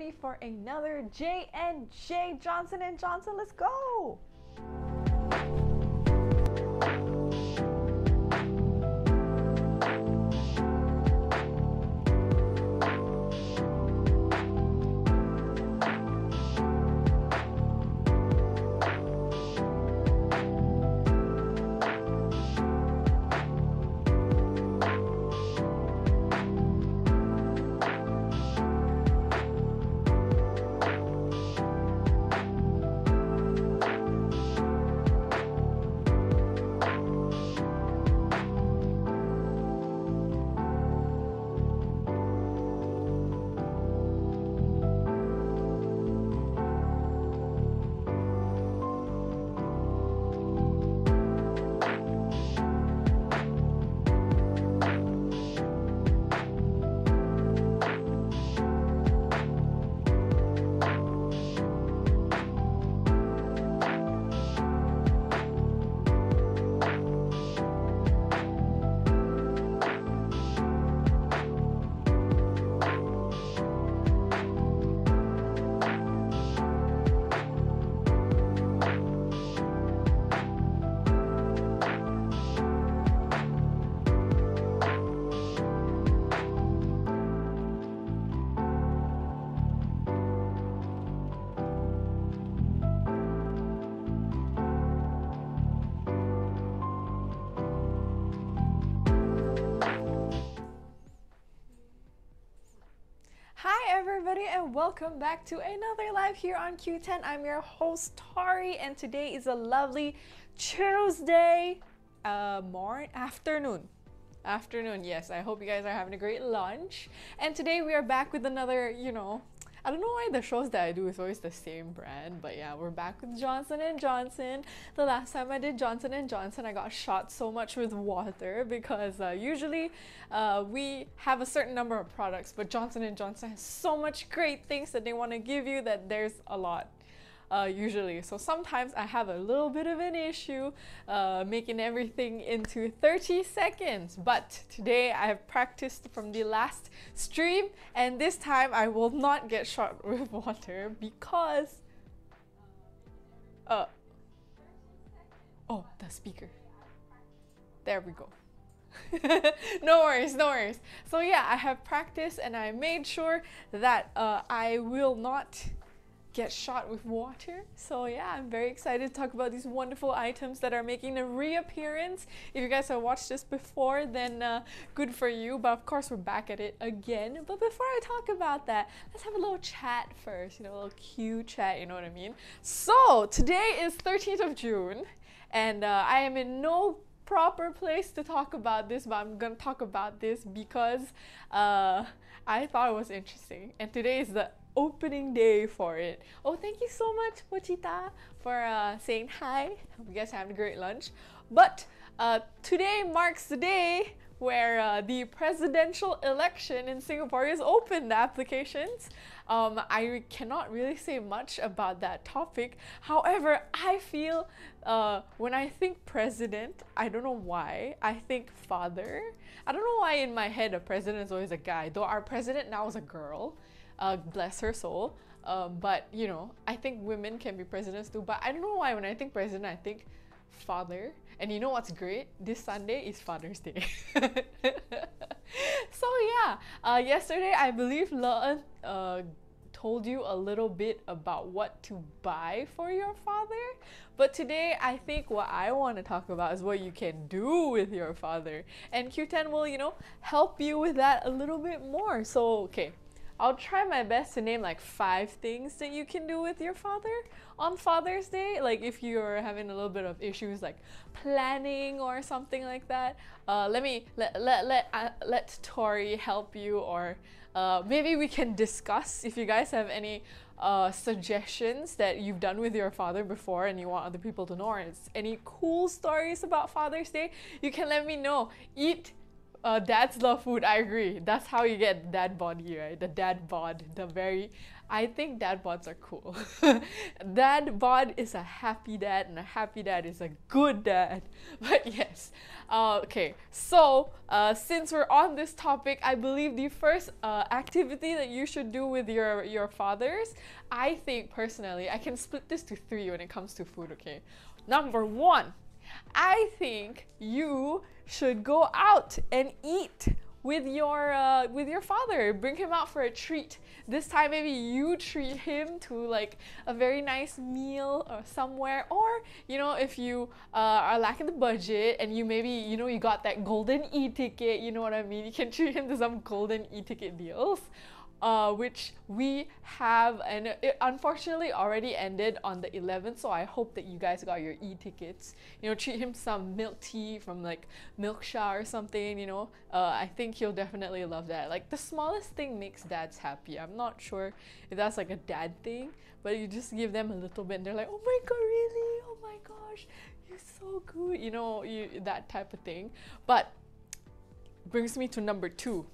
ready for another J and J Johnson and Johnson. Let's go. Welcome back to another live here on Qoo10. I'm your host Tori and today is a lovely Tuesday uh morning afternoon. Afternoon, yes. I hope you guys are having a great lunch. And today we are back with another, you know, I don't know why the shows that I do is always the same brand, but yeah, we're back with Johnson and Johnson. The last time I did Johnson and Johnson, I got shot so much with water because uh, usually uh, we have a certain number of products, but Johnson and Johnson has so much great things that they want to give you that there's a lot uh, usually. So sometimes I have a little bit of an issue uh, making everything into 30 seconds. But today I have practiced from the last stream and this time I will not get shot with water because... Uh, oh, the speaker. There we go. no worries, no worries. So yeah, I have practiced and I made sure that uh, I will not get shot with water. So yeah, I'm very excited to talk about these wonderful items that are making a reappearance. If you guys have watched this before, then uh, good for you. But of course, we're back at it again. But before I talk about that, let's have a little chat first. You know, a little cute chat. You know what I mean? So today is 13th of June, and uh, I am in no proper place to talk about this, but I'm gonna talk about this because uh, I thought it was interesting. And today is the opening day for it. Oh, thank you so much, Pochita, for uh, saying hi. Hope you guys having a great lunch. But uh, today marks the day where uh, the presidential election in Singapore is open, the applications. Um, I cannot really say much about that topic. However, I feel uh, when I think president, I don't know why, I think father. I don't know why in my head a president is always a guy, though our president now is a girl. Uh, bless her soul. Um, but you know, I think women can be presidents too. But I don't know why when I think president, I think father. And you know what's great? This Sunday is Father's Day. so yeah, uh, yesterday I believe Leon uh, told you a little bit about what to buy for your father. But today I think what I want to talk about is what you can do with your father. And Qoo10 will, you know, help you with that a little bit more. So, okay. I'll try my best to name like five things that you can do with your father on Father's Day. Like if you're having a little bit of issues like planning or something like that. Uh, let me let let let uh, let Tori help you, or uh, maybe we can discuss if you guys have any uh, suggestions that you've done with your father before and you want other people to know, or any cool stories about Father's Day. You can let me know. Eat uh, dads love food. I agree. That's how you get dad body, right? The dad bod, the very I think dad bods are cool. dad bod is a happy dad, and a happy dad is a good dad. But yes, uh, okay. So uh, since we're on this topic, I believe the first uh, activity that you should do with your your fathers, I think personally, I can split this to three when it comes to food. Okay, number one, I think you should go out and eat with your uh, with your father. Bring him out for a treat. This time, maybe you treat him to like a very nice meal or somewhere. Or you know, if you uh, are lacking the budget and you maybe you know you got that golden e-ticket. You know what I mean? You can treat him to some golden e-ticket deals uh, which we have, and it unfortunately already ended on the 11th. So I hope that you guys got your e-tickets. You know, treat him some milk tea from like Milksha or something. You know, uh, I think he'll definitely love that. Like the smallest thing makes dads happy. I'm not sure if that's like a dad thing, but you just give them a little bit, and they're like, "Oh my god, really? Oh my gosh, you're so good." You know, you that type of thing. But brings me to number two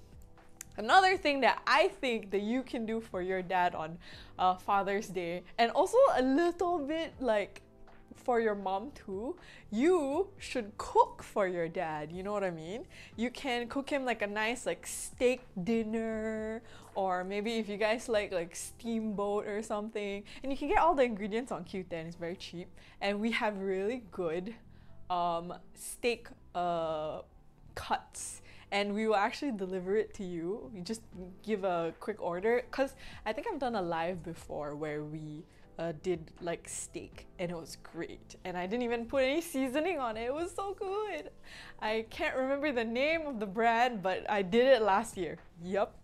Another thing that I think that you can do for your dad on uh, Father's Day, and also a little bit like for your mom too, you should cook for your dad. You know what I mean? You can cook him like a nice like steak dinner, or maybe if you guys like like steamboat or something, and you can get all the ingredients on Qoo10. It's very cheap, and we have really good um, steak uh, cuts and we will actually deliver it to you. You just give a quick order because I think I've done a live before where we uh, did like steak and it was great and I didn't even put any seasoning on it. It was so good. I can't remember the name of the brand, but I did it last year. Yup.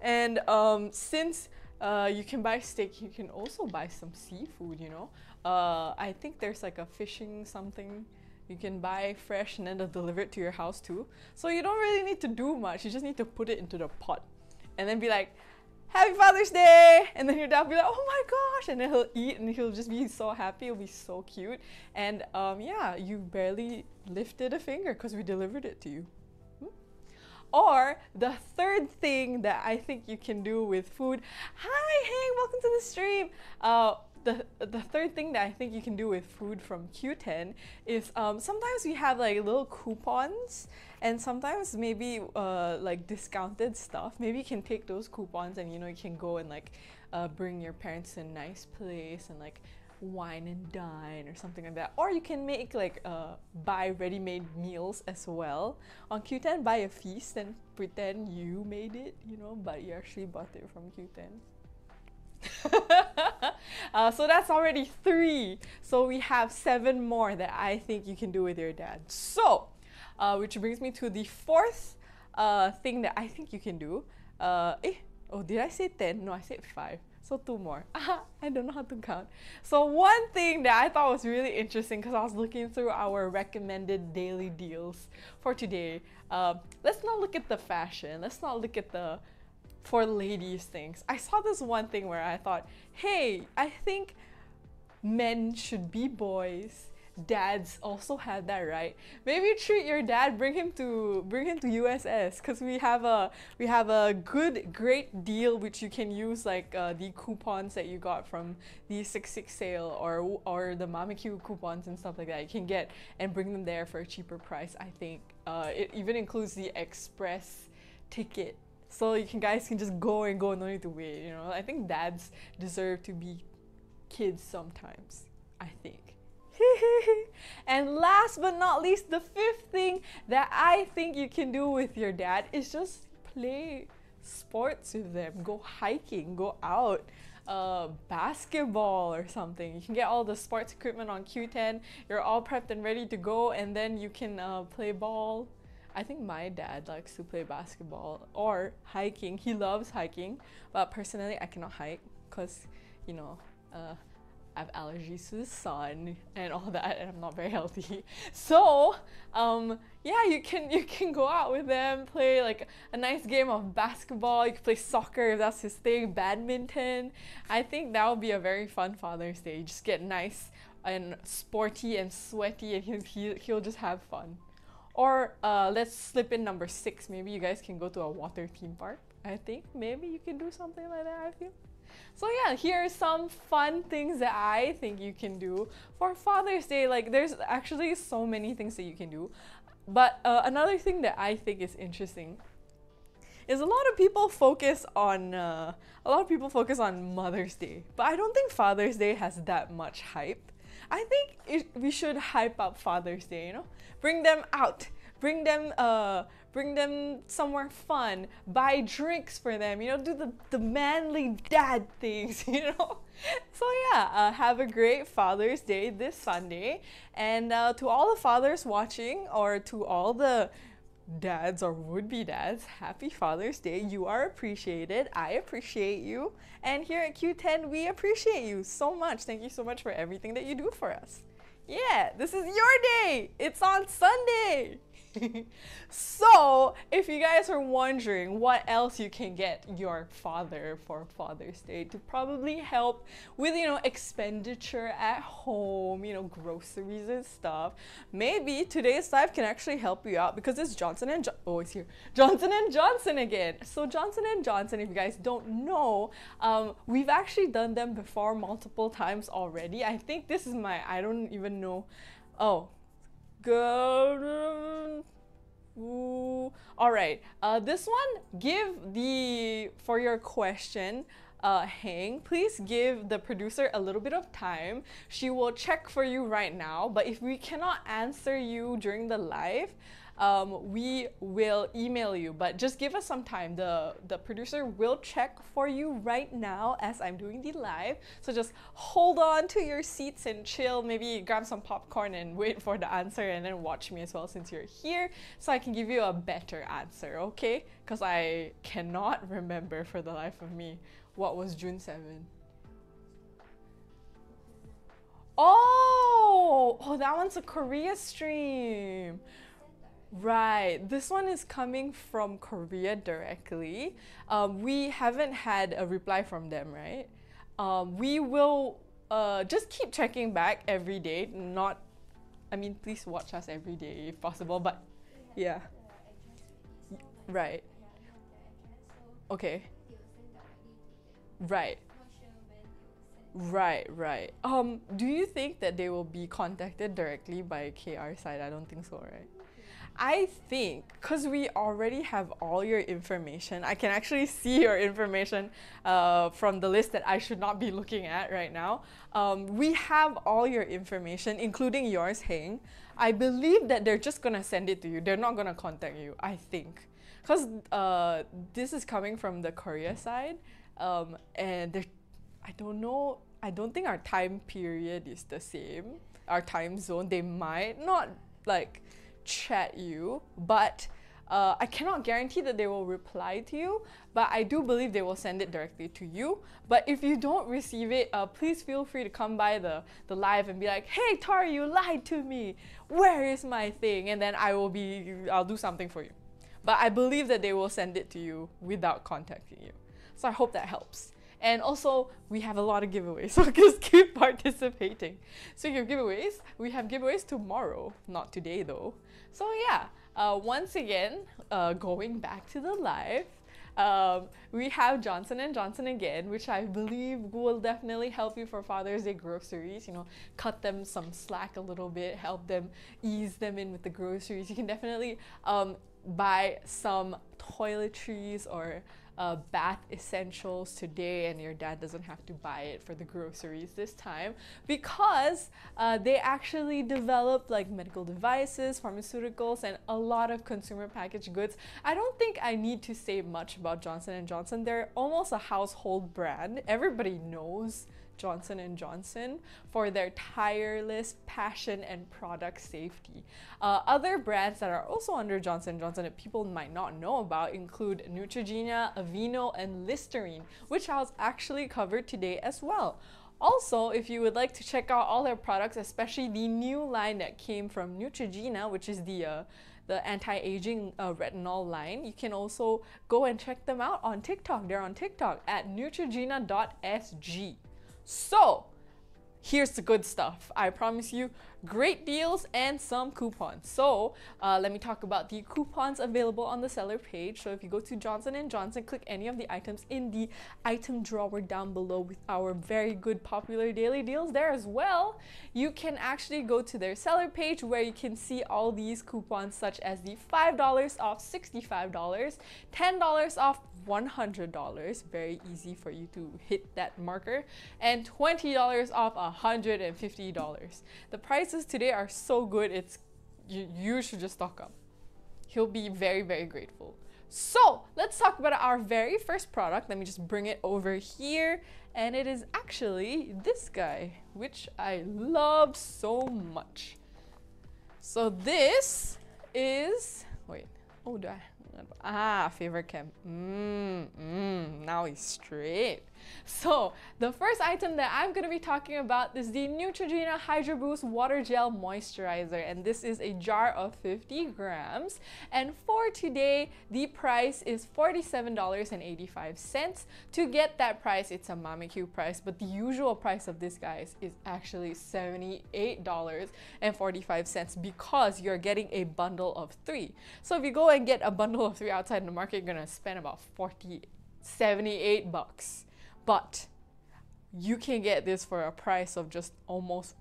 And um, since uh, you can buy steak, you can also buy some seafood, you know. Uh, I think there's like a fishing something you can buy fresh and then they'll deliver it to your house too. So you don't really need to do much. You just need to put it into the pot and then be like, Happy Father's Day! And then your dad will be like, oh my gosh! And then he'll eat and he'll just be so happy. It'll be so cute. And um, yeah, you barely lifted a finger because we delivered it to you. Hmm? Or the third thing that I think you can do with food. Hi, hey, welcome to the stream. Uh, the the third thing that I think you can do with food from Qoo10 is um, sometimes we have like little coupons and sometimes maybe uh, like discounted stuff. Maybe you can take those coupons and you know you can go and like uh, bring your parents to a nice place and like wine and dine or something like that. Or you can make like uh, buy ready-made meals as well. On Qoo10, buy a feast and pretend you made it, you know, but you actually bought it from Qoo10. uh, so that's already three. So we have seven more that I think you can do with your dad. So, uh, which brings me to the fourth uh, thing that I think you can do. Uh, eh, oh, did I say 10? No, I said five. So two more. I don't know how to count. So one thing that I thought was really interesting because I was looking through our recommended daily deals for today. Uh, let's not look at the fashion. Let's not look at the for ladies things. I saw this one thing where I thought, hey, I think men should be boys. Dads also had that right. Maybe treat your dad, bring him to bring him to USS because we have a we have a good great deal which you can use like uh, the coupons that you got from the six six sale or or the Mama coupons and stuff like that. You can get and bring them there for a cheaper price. I think uh, it even includes the express ticket so you can guys can just go and go, no need to wait. You know, I think dads deserve to be kids sometimes. I think. and last but not least, the fifth thing that I think you can do with your dad is just play sports with them. Go hiking, go out, uh, basketball or something. You can get all the sports equipment on Qoo10. You're all prepped and ready to go, and then you can uh, play ball I think my dad likes to play basketball or hiking. He loves hiking, but personally, I cannot hike because, you know, uh, I have allergies to the sun and all that, and I'm not very healthy. So, um, yeah, you can you can go out with them, play like a nice game of basketball. You can play soccer if that's his thing, badminton. I think that would be a very fun Father's Day. Just get nice and sporty and sweaty, and he, he he'll just have fun. Or uh, let's slip in number six. Maybe you guys can go to a water theme park. I think maybe you can do something like that. I feel. So yeah, here are some fun things that I think you can do for Father's Day. Like there's actually so many things that you can do. But uh, another thing that I think is interesting is a lot of people focus on uh, a lot of people focus on Mother's Day, but I don't think Father's Day has that much hype. I think it, we should hype up Father's Day. You know, bring them out, bring them uh, bring them somewhere fun, buy drinks for them, you know, do the, the manly dad things, you know. So yeah, uh, have a great Father's Day this Sunday. And uh, to all the fathers watching or to all the dads or would-be dads, happy Father's Day. You are appreciated. I appreciate you. And here at Qoo10, we appreciate you so much. Thank you so much for everything that you do for us. Yeah, this is your day. It's on Sunday. so, if you guys are wondering what else you can get your father for Father's Day to probably help with, you know, expenditure at home, you know, groceries and stuff, maybe today's live can actually help you out because it's Johnson and jo- oh, it's here, Johnson and Johnson again. So Johnson and Johnson, if you guys don't know, um, we've actually done them before multiple times already. I think this is my I don't even know. Oh, Ooh. All right. Uh, this one, give the for your question. Uh, hang, please give the producer a little bit of time. She will check for you right now. But if we cannot answer you during the live, um, we will email you. But just give us some time. The, the producer will check for you right now as I'm doing the live. So just hold on to your seats and chill. Maybe grab some popcorn and wait for the answer and then watch me as well since you're here so I can give you a better answer, okay? Because I cannot remember for the life of me what was June 7. Oh, oh, that one's a Korea stream. Right. This one is coming from Korea directly. Um, we haven't had a reply from them, right? Um, we will uh, just keep checking back every day. Not, I mean, please watch us every day if possible, but yeah. Right. Okay. Right. Right, right. Um, do you think that they will be contacted directly by KR side? I don't think so, right? I think because we already have all your information, I can actually see your information uh, from the list that I should not be looking at right now. Um, we have all your information, including yours, Heng. I believe that they're just gonna send it to you. They're not gonna contact you, I think. Because uh, this is coming from the Korea side, um, and I don't know, I don't think our time period is the same, our time zone. They might not like chat you, but uh, I cannot guarantee that they will reply to you, but I do believe they will send it directly to you. But if you don't receive it, uh, please feel free to come by the, the live and be like, hey, Tori, you lied to me. Where is my thing? And then I will be, I'll do something for you. But I believe that they will send it to you without contacting you. So I hope that helps. And also, we have a lot of giveaways, so just keep participating. Speaking of giveaways, we have giveaways tomorrow, not today though. So yeah, uh, once again, uh, going back to the live, um, we have Johnson and Johnson again, which I believe will definitely help you for Father's Day groceries. You know, cut them some slack a little bit, help them ease them in with the groceries. You can definitely um, buy some toiletries or uh, bath essentials today and your dad doesn't have to buy it for the groceries this time because uh, they actually develop like medical devices, pharmaceuticals, and a lot of consumer packaged goods. I don't think I need to say much about Johnson & Johnson. They're almost a household brand. Everybody knows Johnson & Johnson for their tireless passion and product safety. Uh, other brands that are also under Johnson & Johnson that people might not know about include Neutrogena, Aveeno, and Listerine, which I was actually covered today as well. Also, if you would like to check out all their products, especially the new line that came from Neutrogena, which is the uh, the anti-aging uh, retinol line, you can also go and check them out on TikTok. They're on TikTok at neutrogena.sg. So, here's the good stuff. I promise you great deals and some coupons. So uh, let me talk about the coupons available on the seller page. So if you go to Johnson & Johnson, click any of the items in the item drawer down below with our very good popular daily deals there as well. You can actually go to their seller page where you can see all these coupons such as the $5 off $65, $10 off $100, very easy for you to hit that marker, and $20 off $150. The prices today are so good, it's you, you should just stock up. He'll be very, very grateful. So let's talk about our very first product. Let me just bring it over here. And it is actually this guy, which I love so much. So this is, wait, oh, do I? Ah, favorite camp. Mmm, mmm, now he's straight. So, the first item that I'm going to be talking about is the Neutrogena Hydro Boost Water Gel Moisturizer. And this is a jar of 50 grams. And for today, the price is $47.85. To get that price, it's a MameQ price, but the usual price of this, guys, is actually $78.45 because you're getting a bundle of three. So if you go and get a bundle of three outside in the market, you're gonna spend about 40 78 bucks but you can get this for a price of just almost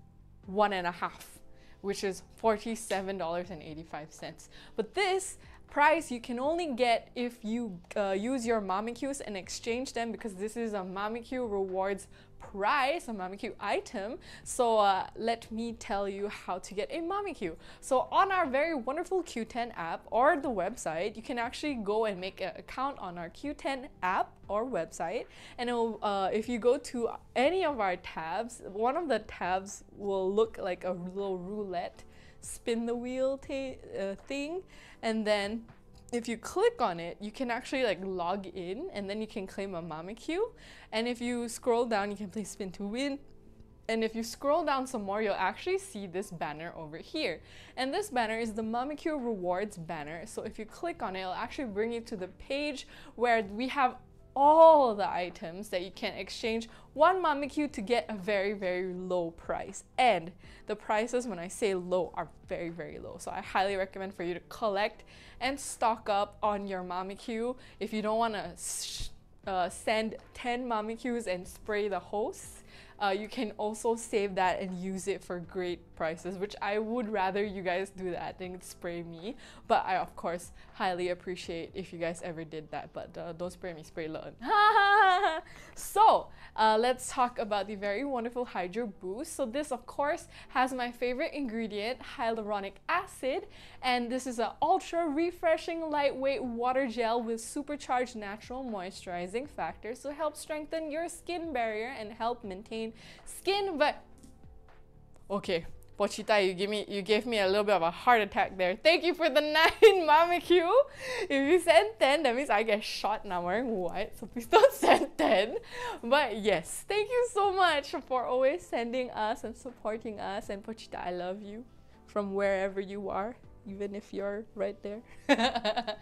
one and a half, which is $47.85. But this price you can only get if you uh, use your MameQ and exchange them because this is a MameQ rewards price, a MameQ item. So uh, let me tell you how to get a MameQ. So on our very wonderful Qoo10 app or the website, you can actually go and make an account on our Qoo10 app or website. And uh, if you go to any of our tabs, one of the tabs will look like a little roulette spin the wheel uh, thing and then if you click on it, you can actually like log in and then you can claim a MameQ. And if you scroll down, you can play spin to win. And if you scroll down some more, you'll actually see this banner over here. And this banner is the MameQ Rewards banner. So if you click on it, it'll actually bring you to the page where we have all the items that you can exchange one MameQ to get a very, very low price. And the prices, when I say low, are very, very low. So I highly recommend for you to collect and stock up on your MameQ. If you don't want to uh, send 10 MameQs and spray the host, uh, you can also save that and use it for great prices, which I would rather you guys do that than spray me. But I, of course, highly appreciate if you guys ever did that. But uh, don't spray me, spray LeEn. so, uh, let's talk about the very wonderful Hydro Boost. So this, of course, has my favorite ingredient, hyaluronic acid. And this is an ultra refreshing lightweight water gel with supercharged natural moisturizing factors to help strengthen your skin barrier and help maintain skin but Okay, Pochita, you give me you gave me a little bit of a heart attack there. Thank you for the nine MameQ. If you send 10, that means I get shot and I'm wearing white. So please don't send 10. But yes, thank you so much for always sending us and supporting us. And Pochita, I love you from wherever you are, even if you're right there.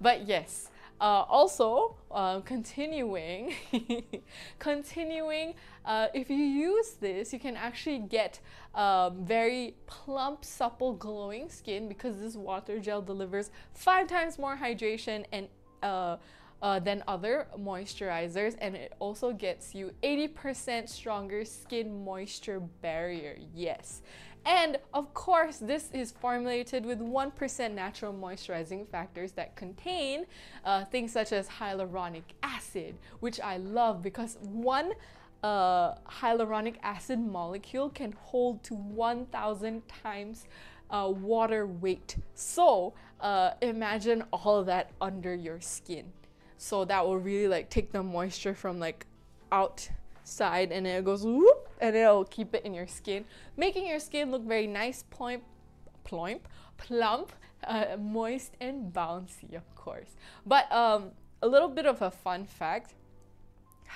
but yes, uh, also, uh, continuing, continuing, uh, if you use this, you can actually get um, very plump, supple, glowing skin because this water gel delivers five times more hydration and uh, uh, than other moisturizers and it also gets you 80% stronger skin moisture barrier. Yes and of course, this is formulated with 1% natural moisturizing factors that contain uh, things such as hyaluronic acid, which I love because one uh, hyaluronic acid molecule can hold to 1000 times uh, water weight. So uh, imagine all that under your skin. So that will really like take the moisture from like outside and it goes whoop and it'll keep it in your skin, making your skin look very nice, plump, plump, plump, uh, moist and bouncy, of course. But um, a little bit of a fun fact.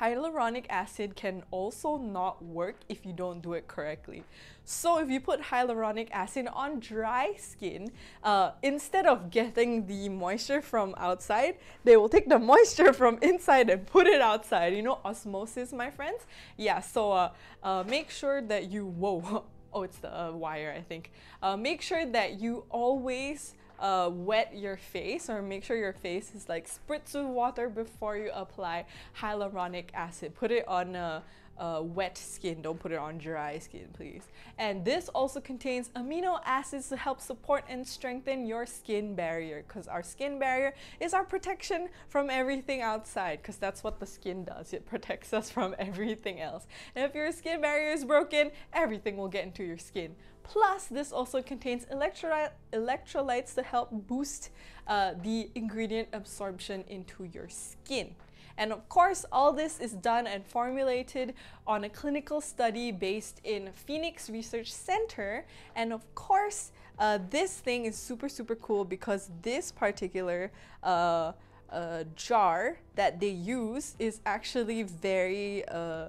Hyaluronic acid can also not work if you don't do it correctly. So if you put hyaluronic acid on dry skin, uh, instead of getting the moisture from outside, they will take the moisture from inside and put it outside. You know, osmosis, my friends? Yeah, so uh, uh, make sure that you, whoa, oh, it's the uh, wire, I think. Uh, make sure that you always uh, wet your face or make sure your face is like spritz with water before you apply hyaluronic acid. Put it on a, a wet skin, don't put it on dry skin, please. And this also contains amino acids to help support and strengthen your skin barrier because our skin barrier is our protection from everything outside because that's what the skin does. It protects us from everything else. And if your skin barrier is broken, everything will get into your skin. Plus, this also contains electrolyte, electrolytes to help boost uh, the ingredient absorption into your skin. And of course, all this is done and formulated on a clinical study based in Phoenix Research Center. And of course, uh, this thing is super, super cool because this particular uh, uh, jar that they use is actually very uh,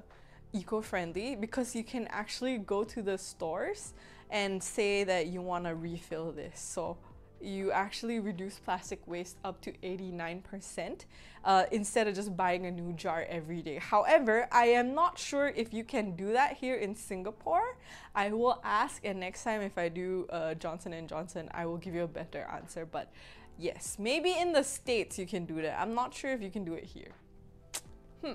eco-friendly because you can actually go to the stores and say that you want to refill this. So you actually reduce plastic waste up to 89% uh, instead of just buying a new jar every day. However, I am not sure if you can do that here in Singapore. I will ask and next time if I do uh, Johnson & Johnson, I will give you a better answer. But yes, maybe in the States you can do that. I'm not sure if you can do it here. Hmm.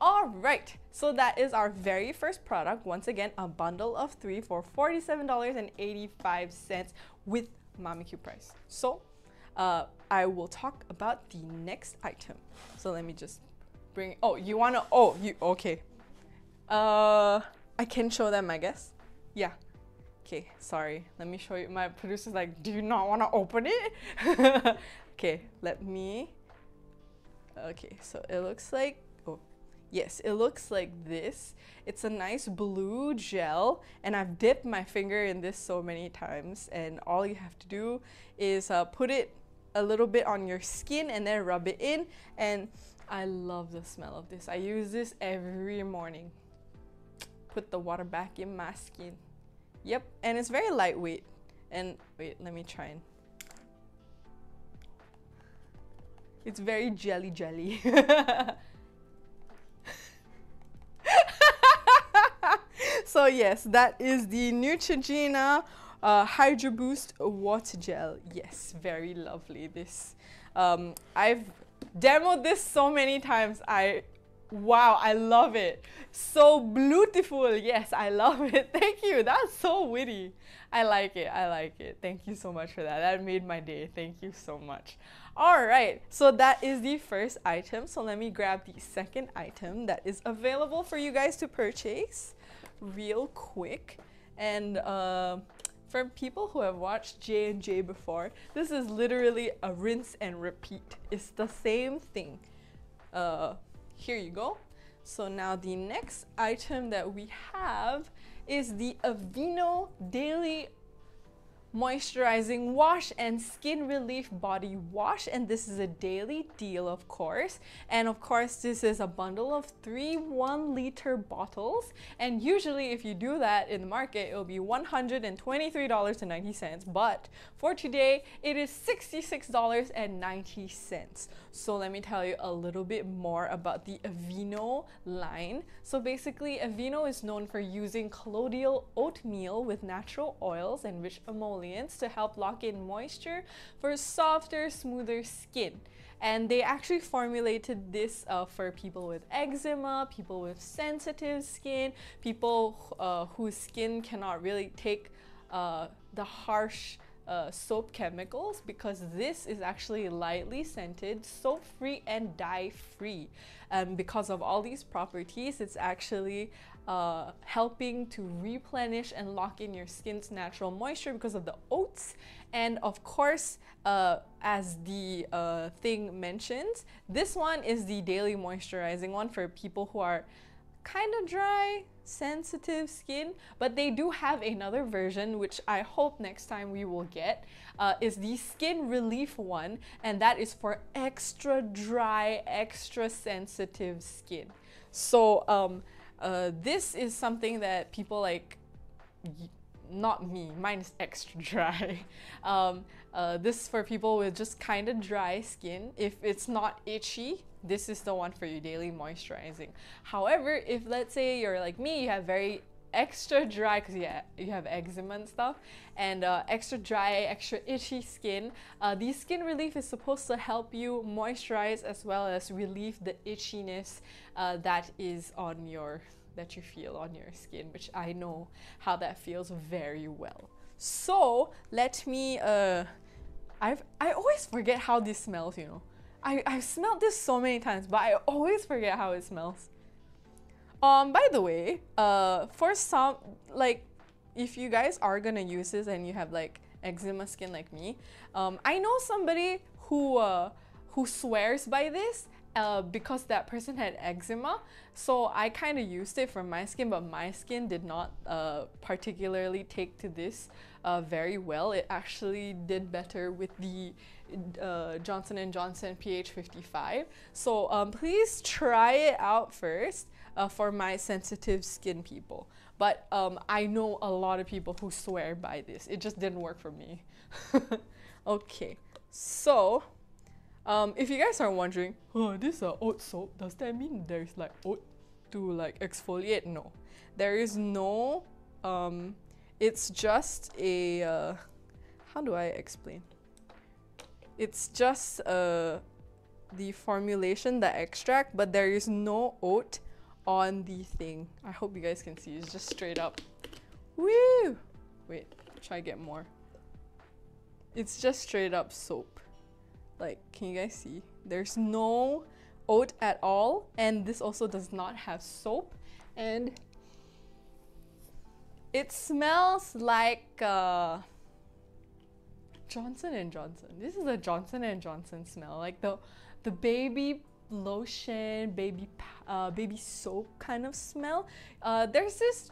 All right, so that is our very first product. Once again, a bundle of three for $47.85 with MameQ price. So uh, I will talk about the next item. So let me just bring, oh, you wanna, oh, you, okay. Uh, I can show them, I guess. Yeah. Okay, sorry. Let me show you. My producer's like, do you not want to open it? okay, let me. Okay, so it looks like Yes, it looks like this. It's a nice blue gel and I've dipped my finger in this so many times and all you have to do is uh, put it a little bit on your skin and then rub it in and I love the smell of this. I use this every morning. Put the water back in my skin. Yep, and it's very lightweight. And wait, let me try and it's very jelly jelly. so yes, that is the Neutrogena uh, Hydro Boost Water Gel. Yes, very lovely. This um, I've demoed this so many times. I wow, I love it. So beautiful. Yes, I love it. Thank you. That's so witty. I like it. I like it. Thank you so much for that. That made my day. Thank you so much. All right, so that is the first item. So let me grab the second item that is available for you guys to purchase real quick. And uh, for people who have watched J&J before, this is literally a rinse and repeat. It's the same thing. Uh, here you go. So now the next item that we have is the Aveeno Daily moisturizing wash and skin relief body wash. And this is a daily deal of course. And of course this is a bundle of three one liter bottles. And usually if you do that in the market it will be $123.90 but for today it is $66.90 so let me tell you a little bit more about the Aveeno line. So basically Aveeno is known for using colloidal oatmeal with natural oils and rich emollients to help lock in moisture for softer, smoother skin. And they actually formulated this uh, for people with eczema, people with sensitive skin, people uh, whose skin cannot really take uh, the harsh uh, soap chemicals because this is actually lightly scented, soap free and dye free. And because of all these properties, it's actually uh, helping to replenish and lock in your skin's natural moisture because of the oats. And of course, uh, as the uh, thing mentions, this one is the daily moisturizing one for people who are kind of dry, sensitive skin, but they do have another version, which I hope next time we will get, uh, is the Skin Relief one, and that is for extra dry, extra sensitive skin. So um, uh, this is something that people like, not me, mine is extra dry. um, uh, this is for people with just kind of dry skin. If it's not itchy, this is the one for you daily moisturizing. However, if let's say you're like me, you have very extra dry because yeah you have eczema and stuff and uh, extra dry extra itchy skin. Uh, the skin relief is supposed to help you moisturize as well as relieve the itchiness uh, that is on your that you feel on your skin which i know how that feels very well. So let me uh i've i always forget how this smells you know. I, I've smelled this so many times, but I always forget how it smells. Um, by the way, uh, for some, like, if you guys are gonna use this and you have like eczema skin like me, um, I know somebody who uh, who swears by this uh, because that person had eczema. So I kind of used it for my skin, but my skin did not uh, particularly take to this uh, very well. It actually did better with the uh, Johnson & Johnson PH55. So um, please try it out first uh, for my sensitive skin people. But um, I know a lot of people who swear by this. It just didn't work for me. okay, so um, if you guys are wondering, oh, this is a oat soap. Does that mean there's like oat to like exfoliate? No, there is no. Um, it's just a. Uh, how do I explain? It's just uh, the formulation, the extract, but there is no oat on the thing. I hope you guys can see. It's just straight up. Woo! Wait, try get more. It's just straight up soap. Like, can you guys see? There's no oat at all, and this also does not have soap, and it smells like uh, Johnson and Johnson. This is a Johnson and Johnson smell, like the the baby lotion, baby uh, baby soap kind of smell. Uh, there's this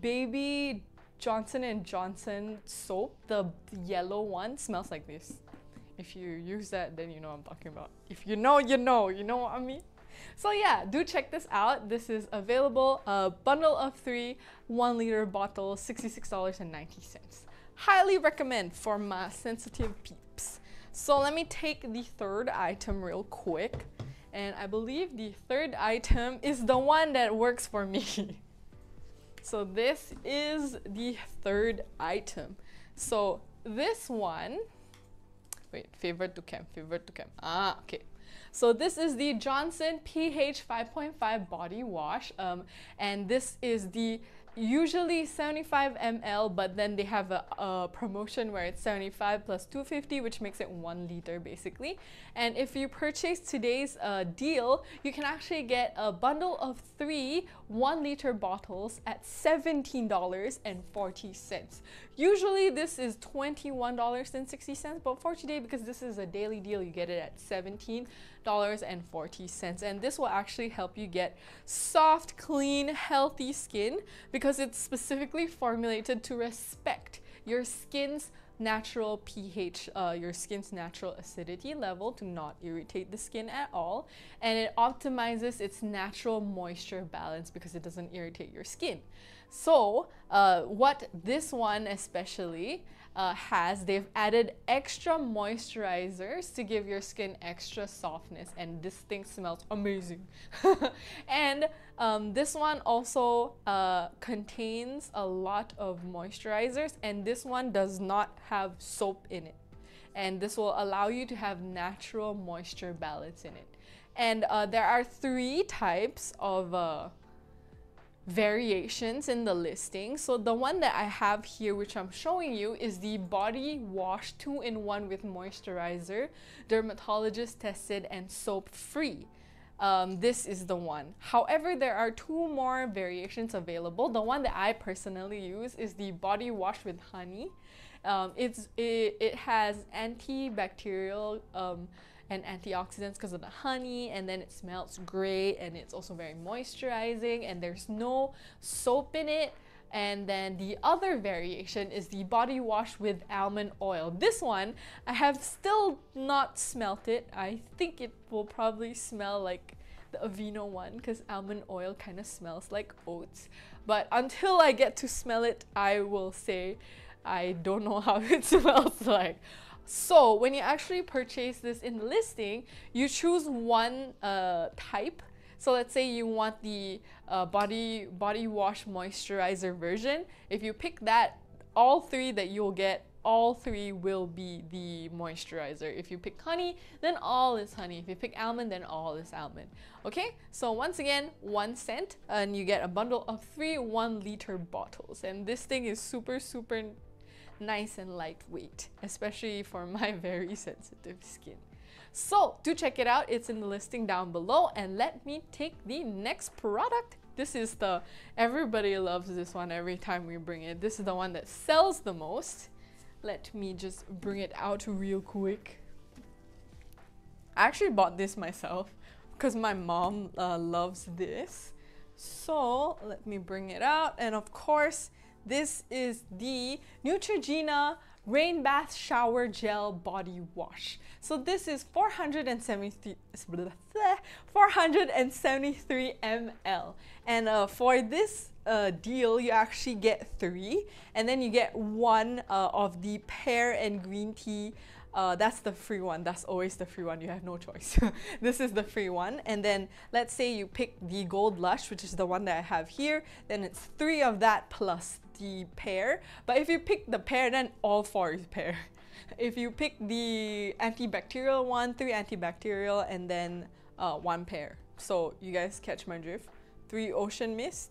baby Johnson and Johnson soap, the yellow one, smells like this. If you use that, then you know I'm talking about. If you know, you know, you know what I mean. So yeah, do check this out. This is available, a bundle of three, one liter bottle, $66.90 highly recommend for my sensitive peeps. So let me take the third item real quick. And I believe the third item is the one that works for me. so this is the third item. So this one, wait, favorite to chem, favorite to chem. Ah, okay. So this is the Johnson pH 5.5 body wash. Um, and this is the usually 75 ml, but then they have a, a, promotion where it's 75 plus 250, which makes it one liter basically. And if you purchase today's uh, deal, you can actually get a bundle of three one liter bottles at $17.40. Usually this is $21.60, but for today, because this is a daily deal, you get it at $17.40. And this will actually help you get soft, clean, healthy skin because it's specifically formulated to respect your skin's natural pH, uh, your skin's natural acidity level to not irritate the skin at all. And it optimizes its natural moisture balance because it doesn't irritate your skin. So, uh, what this one especially uh, has, they've added extra moisturizers to give your skin extra softness, and this thing smells amazing. and um, this one also uh, contains a lot of moisturizers, and this one does not have soap in it. And this will allow you to have natural moisture balance in it. And uh, there are three types of uh, variations in the listing. So the one that I have here, which I'm showing you, is the body wash two-in-one with moisturizer, dermatologist tested and soap free. Um, this is the one. However, there are two more variations available. The one that I personally use is the body wash with honey. Um, it's it, it has antibacterial um, and antioxidants because of the honey and then it smells great and it's also very moisturizing and there's no soap in it and then the other variation is the body wash with almond oil. This one, I have still not smelt it. I think it will probably smell like the Aveeno one because almond oil kind of smells like oats. But until I get to smell it, I will say I don't know how it smells like. So when you actually purchase this in the listing, you choose one uh, type. So let's say you want the uh, body body wash moisturizer version. If you pick that, all three that you'll get all three will be the moisturizer. If you pick honey, then all is honey. If you pick almond, then all is almond. Okay, so once again, one cent, and you get a bundle of three one liter bottles. And this thing is super, super nice and lightweight, especially for my very sensitive skin. So do check it out, it's in the listing down below and let me take the next product. This is the, everybody loves this one every time we bring it. This is the one that sells the most. Let me just bring it out real quick. I actually bought this myself because my mom uh, loves this. So let me bring it out. And of course, this is the Neutrogena Rainbath Shower Gel Body Wash. So this is 473, 473 ml. And uh, for this uh, deal, you actually get three, and then you get one uh, of the pear and green tea. Uh, that's the free one. That's always the free one. You have no choice. this is the free one. And then let's say you pick the Gold Lush, which is the one that I have here. Then it's three of that plus the pear. But if you pick the pear, then all four is pear. If you pick the antibacterial one, three antibacterial, and then uh, one pear. So you guys catch my drift. Three ocean mist,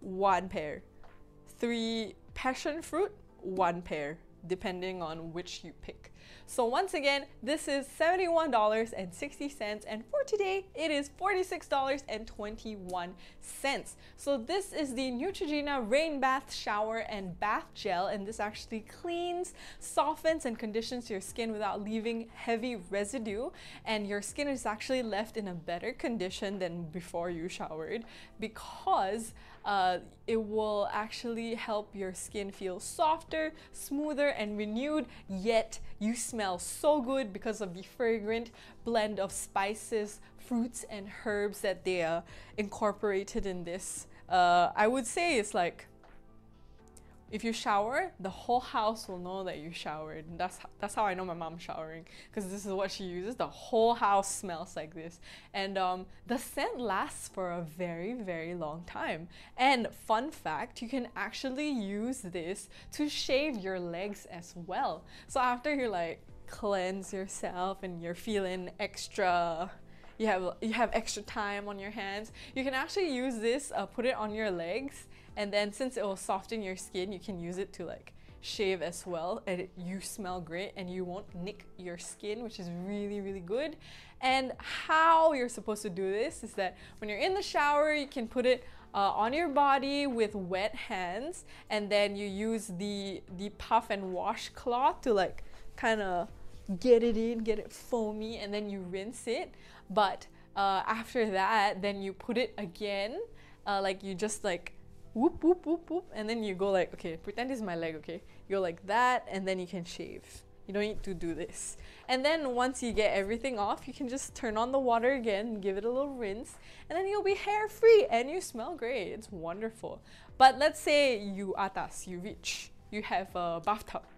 one pear. Three passion fruit, one pear, depending on which you pick. So once again, this is $71.60 and for today it is $46.21. So this is the Neutrogena Rainbath Shower and Bath Gel and this actually cleans, softens and conditions your skin without leaving heavy residue and your skin is actually left in a better condition than before you showered because uh, it will actually help your skin feel softer, smoother, and renewed, yet you smell so good because of the fragrant blend of spices, fruits, and herbs that they are incorporated in this. Uh, I would say it's like if you shower, the whole house will know that you showered. That's that's how I know my mom's showering because this is what she uses. The whole house smells like this, and um, the scent lasts for a very very long time. And fun fact, you can actually use this to shave your legs as well. So after you like cleanse yourself and you're feeling extra you have you have extra time on your hands you can actually use this uh, put it on your legs and then since it will soften your skin, you can use it to like shave as well and it, you smell great and you won't nick your skin which is really really good. And how you're supposed to do this is that when you're in the shower you can put it uh, on your body with wet hands and then you use the the puff and wash cloth to like kind of get it in get it foamy and then you rinse it. But uh, after that then you put it again uh, like you just like whoop whoop whoop whoop and then you go like okay pretend this is my leg okay? You go like that and then you can shave. You don't need to do this. And then once you get everything off you can just turn on the water again give it a little rinse and then you'll be hair free and you smell great. It's wonderful. But let's say you atas you reach you have a bathtub.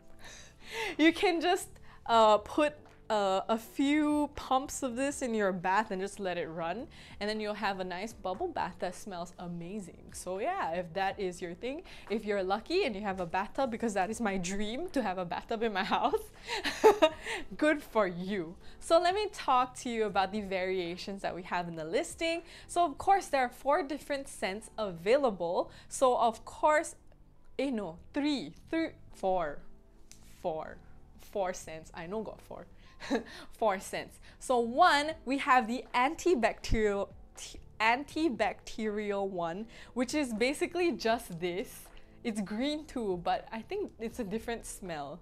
You can just uh, put uh, a few pumps of this in your bath and just let it run. And then you'll have a nice bubble bath that smells amazing. So yeah if that is your thing if you're lucky and you have a bathtub because that is my dream to have a bathtub in my house good for you. So let me talk to you about the variations that we have in the listing. So of course there are four different scents available. So of course eh no three three four four four scents. I know got four four scents. So one, we have the antibacterial antibacterial one, which is basically just this. It's green too, but I think it's a different smell.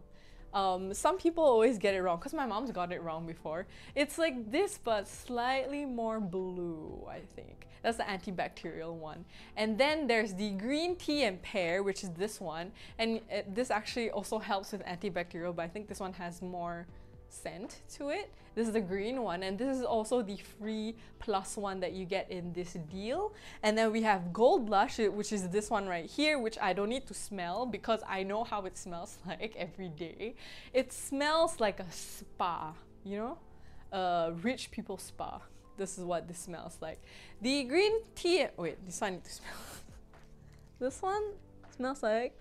Um, some people always get it wrong because my mom's got it wrong before. It's like this, but slightly more blue, I think. That's the antibacterial one. And then there's the green tea and pear, which is this one. And it, this actually also helps with antibacterial, but I think this one has more scent to it. This is the green one, and this is also the free plus one that you get in this deal. And then we have Gold Lush, which is this one right here, which I don't need to smell because I know how it smells like every day. It smells like a spa, you know? A rich people spa. This is what this smells like. The green tea, wait, this one I need to smell. this one smells like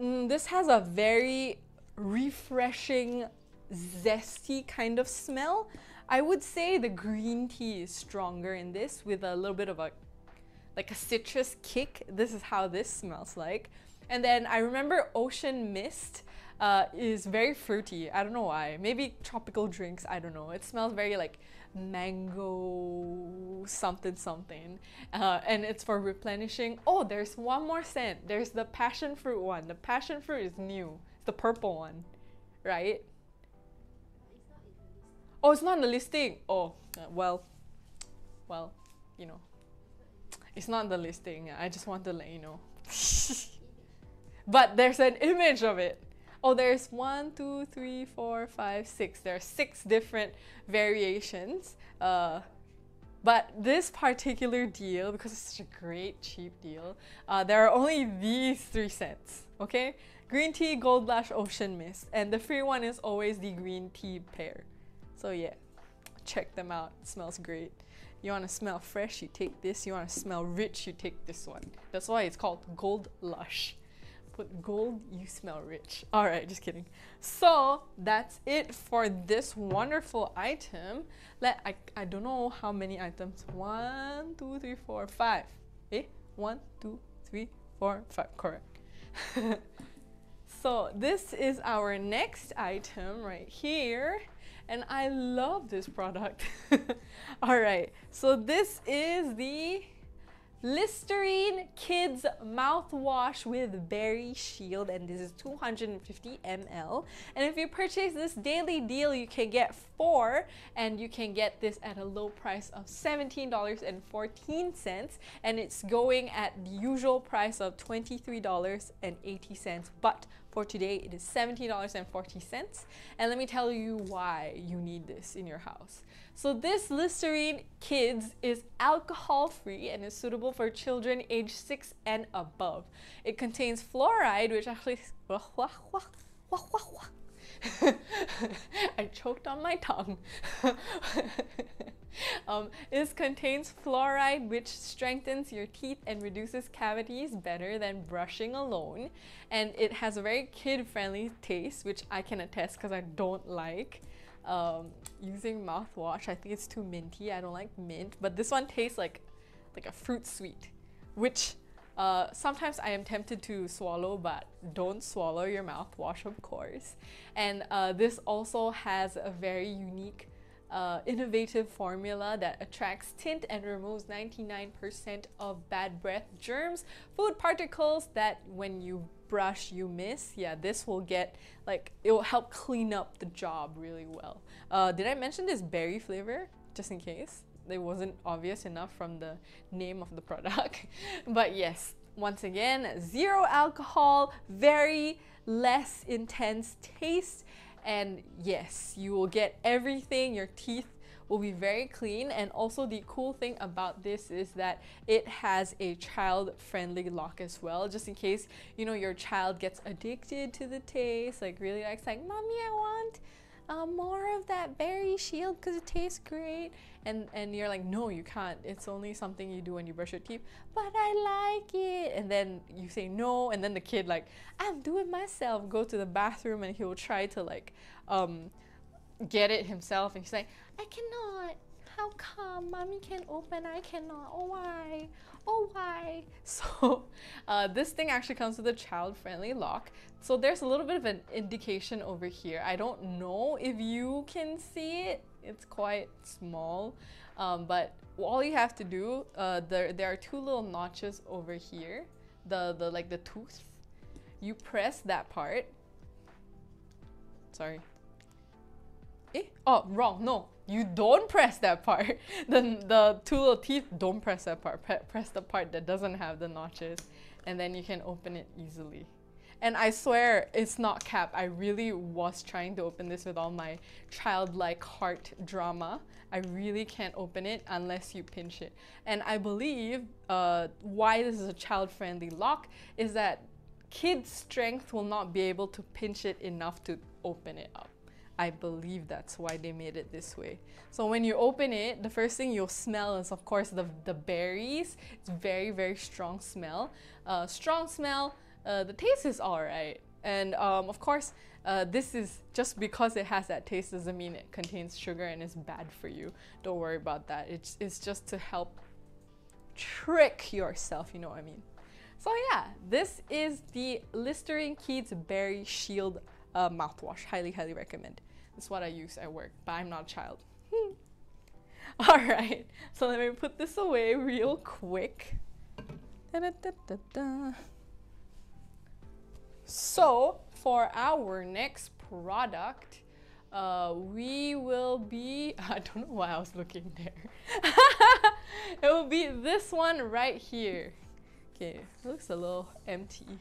Mm, this has a very refreshing, zesty kind of smell. I would say the green tea is stronger in this with a little bit of a like a citrus kick. This is how this smells like. And then I remember Ocean Mist uh, is very fruity. I don't know why. Maybe tropical drinks. I don't know. It smells very like mango something something uh, and it's for replenishing oh there's one more scent there's the passion fruit one the passion fruit is new the purple one right oh it's not in the listing oh uh, well well you know it's not the listing i just want to let you know but there's an image of it Oh, there's one, two, three, four, five, six. There are six different variations. Uh, but this particular deal, because it's such a great cheap deal, uh, there are only these three sets, okay? Green tea, gold lush, ocean mist. And the free one is always the green tea pear. So yeah, check them out. It smells great. You want to smell fresh, you take this. You want to smell rich, you take this one. That's why it's called Gold Lush put gold, you smell rich. All right, just kidding. So that's it for this wonderful item. Let I, I don't know how many items. One, two, three, four, five. Eh? One, two, three, four, five. Correct. so this is our next item right here. And I love this product. All right, so this is the Listerine Kids mouthwash with Berry Shield, and this is 250 ml. And if you purchase this daily deal, you can get four, and you can get this at a low price of $17.14, and it's going at the usual price of $23.80. But for today, it is $17.40. And let me tell you why you need this in your house. So this Listerine Kids is alcohol free and is suitable for children age 6 and above. It contains fluoride which actually I choked on my tongue. um, this contains fluoride which strengthens your teeth and reduces cavities better than brushing alone. And it has a very kid-friendly taste which I can attest because I don't like um, using mouthwash. I think it's too minty. I don't like mint, but this one tastes like like a fruit sweet, which uh, sometimes I am tempted to swallow, but don't swallow your mouthwash, of course. And uh, this also has a very unique, uh, innovative formula that attracts tint and removes 99% of bad breath germs, food particles that when you brush you miss, yeah, this will get like it will help clean up the job really well. Uh, did I mention this berry flavor just in case? It wasn't obvious enough from the name of the product. but yes, once again, zero alcohol, very less intense taste, and yes, you will get everything. Your teeth will be very clean. And also the cool thing about this is that it has a child friendly lock as well just in case you know your child gets addicted to the taste like really likes like mommy I want uh, more of that berry shield because it tastes great. And and you're like no you can't. It's only something you do when you brush your teeth. But I like it. And then you say no. And then the kid like I'm doing myself. Go to the bathroom and he'll try to like um get it himself. And he's like I cannot. How come? Mommy can open. I cannot. Oh why oh why so uh, this thing actually comes with a child friendly lock. So there's a little bit of an indication over here. I don't know if you can see it. It's quite small. Um, but all you have to do uh, there, there are two little notches over here. The, the like the tooth. You press that part. Sorry. Eh? Oh, wrong. No, you don't press that part. the, the two little teeth, don't press that part. Pre press the part that doesn't have the notches. And then you can open it easily. And I swear it's not cap. I really was trying to open this with all my childlike heart drama. I really can't open it unless you pinch it. And I believe uh, why this is a child-friendly lock is that kids' strength will not be able to pinch it enough to open it up. I believe that's why they made it this way. So when you open it, the first thing you'll smell is of course the, the berries. It's very, very strong smell. Uh, strong smell, uh, the taste is alright. And um, of course, uh, this is just because it has that taste doesn't mean it contains sugar and is bad for you. Don't worry about that. It's, it's just to help trick yourself, you know what I mean? So yeah, this is the Listerine Kids Berry Shield uh, mouthwash. Highly, highly recommend. That's what I use at work, but I'm not a child. All right, so let me put this away real quick. Da -da -da so for our next product, uh, we will be, I don't know why I was looking there. it will be this one right here. Okay, looks a little empty.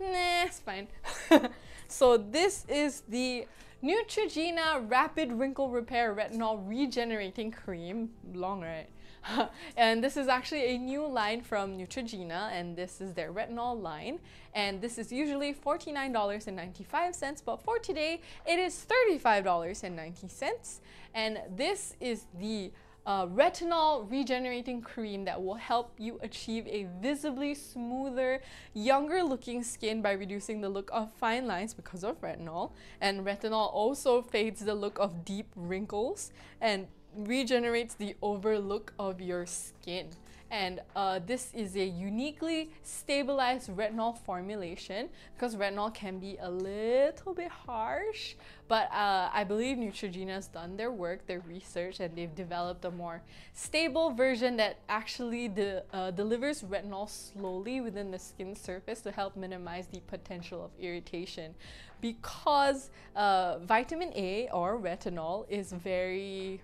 Nah, it's fine. so this is the Neutrogena Rapid Wrinkle Repair Retinol Regenerating Cream. Long, right? and this is actually a new line from Neutrogena and this is their retinol line and this is usually $49.95 but for today it is $35.90 and this is the uh, retinol regenerating cream that will help you achieve a visibly smoother, younger looking skin by reducing the look of fine lines because of retinol. And retinol also fades the look of deep wrinkles and regenerates the overlook of your skin. And uh, this is a uniquely stabilized retinol formulation because retinol can be a little bit harsh. But uh, I believe Neutrogena has done their work, their research, and they've developed a more stable version that actually de uh, delivers retinol slowly within the skin surface to help minimize the potential of irritation. Because uh, vitamin A or retinol is very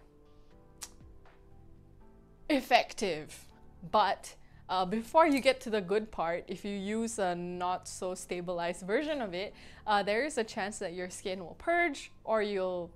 effective. But uh, before you get to the good part, if you use a not so stabilized version of it, uh, there is a chance that your skin will purge or you'll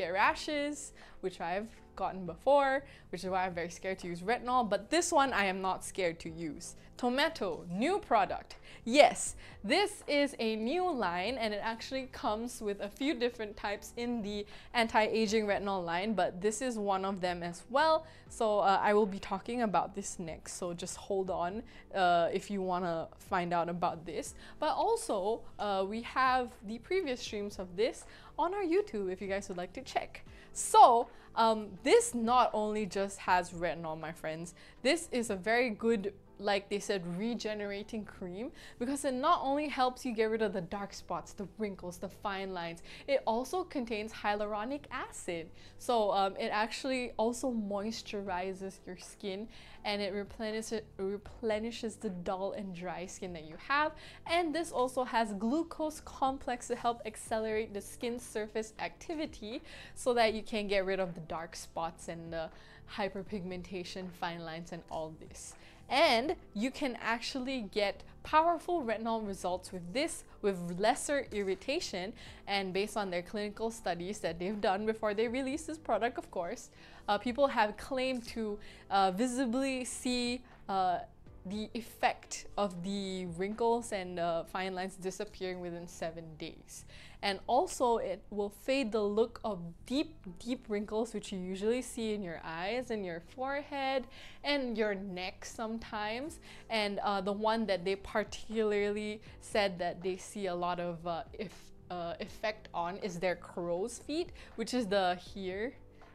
get rashes, which I've gotten before, which is why I'm very scared to use retinol. But this one I am not scared to use. Tomato, new product. Yes, this is a new line and it actually comes with a few different types in the anti-aging retinol line, but this is one of them as well. So uh, I will be talking about this next, so just hold on uh, if you want to find out about this. But also, uh, we have the previous streams of this on our YouTube if you guys would like to check. So um, this not only just has retinol, my friends, this is a very good like they said, regenerating cream because it not only helps you get rid of the dark spots, the wrinkles, the fine lines, it also contains hyaluronic acid. So um, it actually also moisturizes your skin and it replenishes, replenishes the dull and dry skin that you have. And this also has glucose complex to help accelerate the skin surface activity so that you can get rid of the dark spots and the hyperpigmentation, fine lines, and all this and you can actually get powerful retinol results with this with lesser irritation and based on their clinical studies that they've done before they release this product of course uh, people have claimed to uh, visibly see uh, the effect of the wrinkles and uh, fine lines disappearing within seven days. And also it will fade the look of deep, deep wrinkles which you usually see in your eyes and your forehead and your neck sometimes. And uh, the one that they particularly said that they see a lot of uh, if, uh, effect on is their crow's feet, which is the here,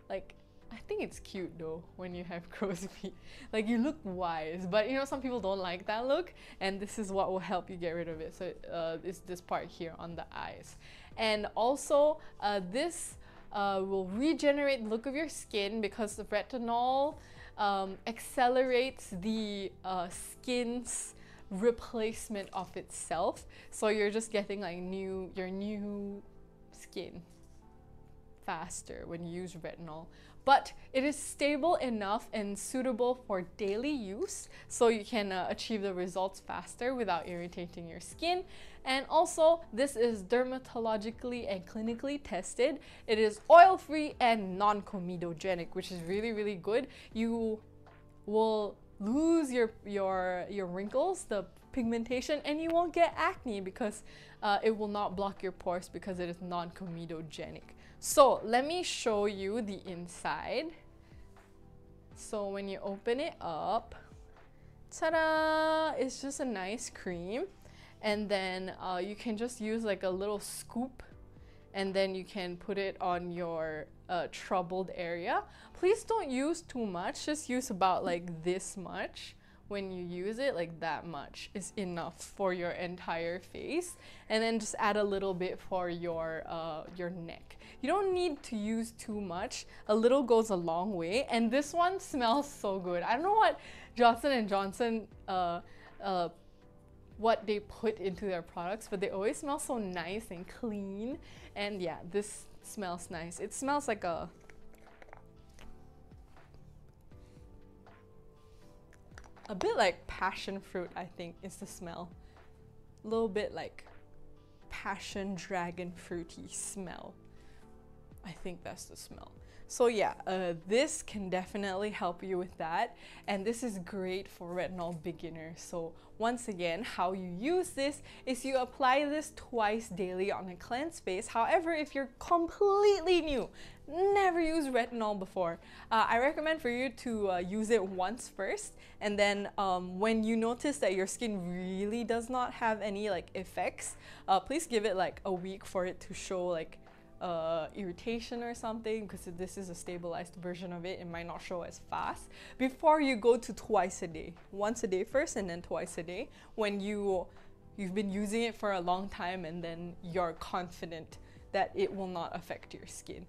like I think it's cute though when you have crow's feet. Like you look wise, but you know some people don't like that look, and this is what will help you get rid of it. So uh, it's this part here on the eyes, and also uh, this uh, will regenerate the look of your skin because the retinol um, accelerates the uh, skin's replacement of itself. So you're just getting like new your new skin faster when you use retinol but it is stable enough and suitable for daily use so you can uh, achieve the results faster without irritating your skin. And also, this is dermatologically and clinically tested. It is oil free and non comedogenic, which is really, really good. You will lose your your your wrinkles, the pigmentation, and you won't get acne because uh, it will not block your pores because it is non-comedogenic. So let me show you the inside. So when you open it up, ta-da! It's just a nice cream. And then uh, you can just use like a little scoop and then you can put it on your uh, troubled area. Please don't use too much, just use about like this much when you use it like that much is enough for your entire face and then just add a little bit for your uh, your neck you don't need to use too much. A little goes a long way. And this one smells so good. I don't know what Johnson and Johnson uh, uh, what they put into their products but they always smell so nice and clean. And yeah this smells nice. It smells like a a bit like passion fruit, I think, is the smell. A little bit like passion dragon fruity smell. I think that's the smell. So yeah, uh, this can definitely help you with that. And this is great for retinol beginners. So once again, how you use this is you apply this twice daily on a cleansed face. However, if you're completely new, never used retinol before, uh, I recommend for you to uh, use it once first. And then um, when you notice that your skin really does not have any like effects, uh, please give it like a week for it to show like uh, irritation or something because this is a stabilized version of it it might not show as fast. Before you go to twice a day once a day first and then twice a day when you you've been using it for a long time and then you're confident that it will not affect your skin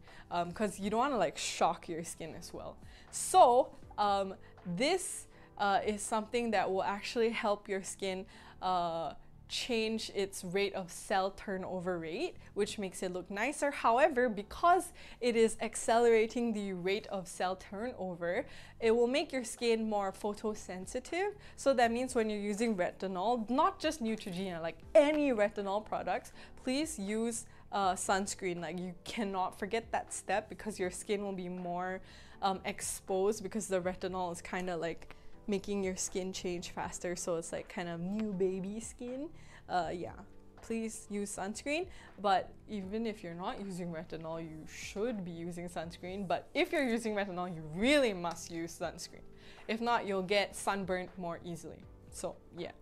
because um, you don't want to like shock your skin as well. So um, this uh, is something that will actually help your skin uh, change its rate of cell turnover rate, which makes it look nicer. However, because it is accelerating the rate of cell turnover, it will make your skin more photosensitive. So that means when you're using retinol, not just Neutrogena, like any retinol products, please use uh, sunscreen. Like you cannot forget that step because your skin will be more um, exposed because the retinol is kind of like making your skin change faster so it's like kind of new baby skin. Uh, yeah. Please use sunscreen but even if you're not using retinol you should be using sunscreen. But if you're using retinol you really must use sunscreen. If not you'll get sunburnt more easily. So yeah.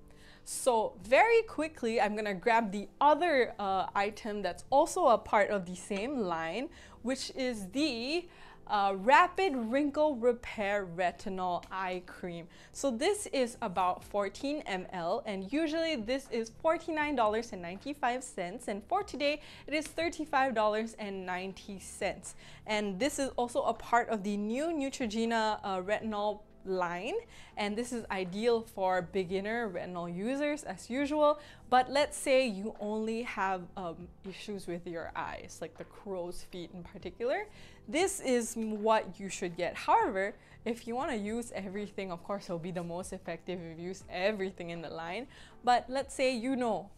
So very quickly, I'm gonna grab the other uh, item that's also a part of the same line, which is the uh, Rapid Wrinkle Repair Retinol Eye Cream. So this is about 14 ml and usually this is $49.95 and for today it is $35.90. And this is also a part of the new Neutrogena uh, Retinol line and this is ideal for beginner retinol users as usual but let's say you only have um, issues with your eyes like the crow's feet in particular this is what you should get however if you want to use everything of course it'll be the most effective if you use everything in the line but let's say you know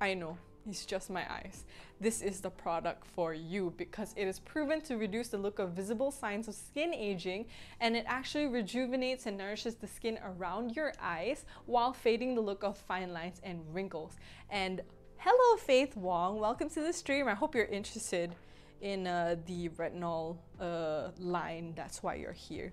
I know it's just my eyes. This is the product for you because it is proven to reduce the look of visible signs of skin aging and it actually rejuvenates and nourishes the skin around your eyes while fading the look of fine lines and wrinkles. And hello Faith Wong, welcome to the stream. I hope you're interested in uh, the retinol uh, line. That's why you're here.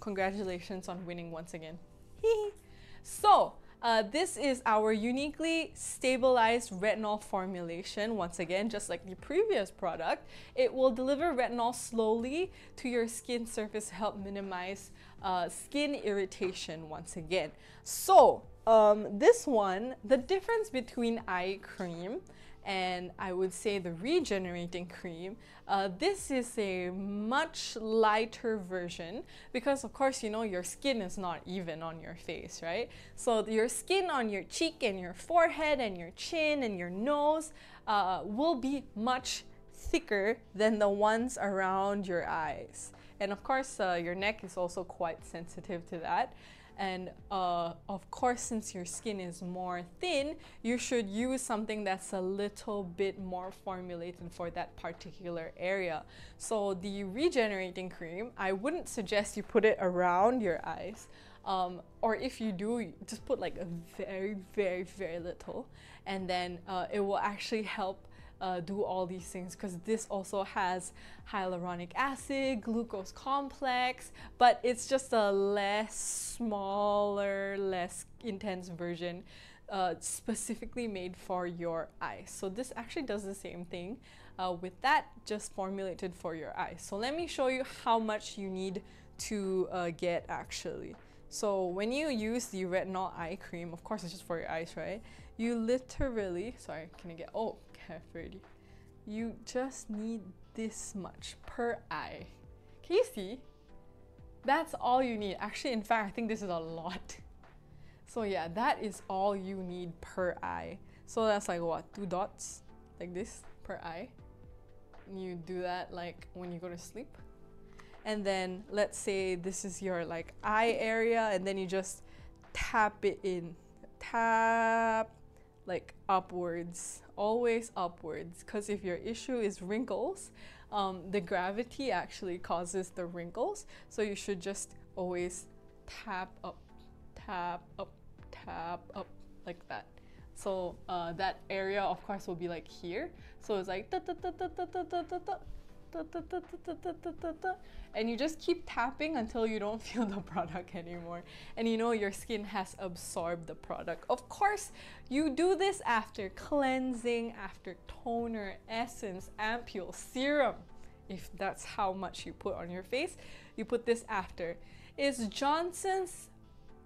Congratulations on winning once again. so, uh, this is our uniquely stabilized retinol formulation. Once again, just like the previous product, it will deliver retinol slowly to your skin surface help minimize uh, skin irritation once again. So, um, this one, the difference between eye cream and I would say the regenerating cream. Uh, this is a much lighter version because of course you know your skin is not even on your face, right? So your skin on your cheek and your forehead and your chin and your nose uh, will be much thicker than the ones around your eyes. And of course, uh, your neck is also quite sensitive to that. And uh, of course, since your skin is more thin, you should use something that's a little bit more formulated for that particular area. So the regenerating cream, I wouldn't suggest you put it around your eyes. Um, or if you do, just put like a very, very, very little, and then uh, it will actually help uh, do all these things because this also has hyaluronic acid, glucose complex, but it's just a less smaller, less intense version uh, specifically made for your eyes. So this actually does the same thing uh, with that, just formulated for your eyes. So let me show you how much you need to uh, get actually. So when you use the retinol eye cream, of course it's just for your eyes, right? You literally, sorry, can I get, oh, already. You just need this much per eye. Can you see? That's all you need. Actually, in fact, I think this is a lot. So yeah, that is all you need per eye. So that's like what, two dots? Like this per eye. And you do that like when you go to sleep. And then let's say this is your like eye area and then you just tap it in. Tap like upwards, always upwards. Because if your issue is wrinkles, um, the gravity actually causes the wrinkles. So you should just always tap up, tap up, tap up like that. So uh, that area, of course, will be like here. So it's like and you just keep tapping until you don't feel the product anymore. And you know your skin has absorbed the product. Of course you do this after cleansing after toner essence ampule serum if that's how much you put on your face. You put this after. Is johnson's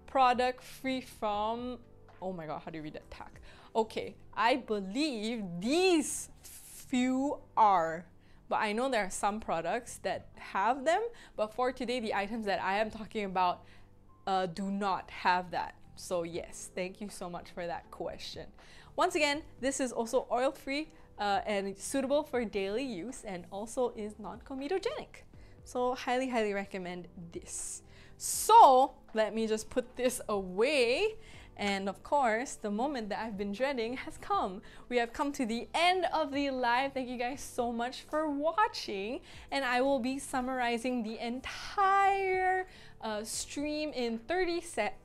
product free from oh my god how do you read that? Tag okay i believe these few are but I know there are some products that have them. But for today, the items that I am talking about uh, do not have that. So yes, thank you so much for that question. Once again, this is also oil-free uh, and suitable for daily use and also is non-comedogenic. So highly, highly recommend this. So let me just put this away and of course, the moment that I've been dreading has come. We have come to the end of the live. Thank you guys so much for watching. And I will be summarizing the entire uh, stream in 30 seconds.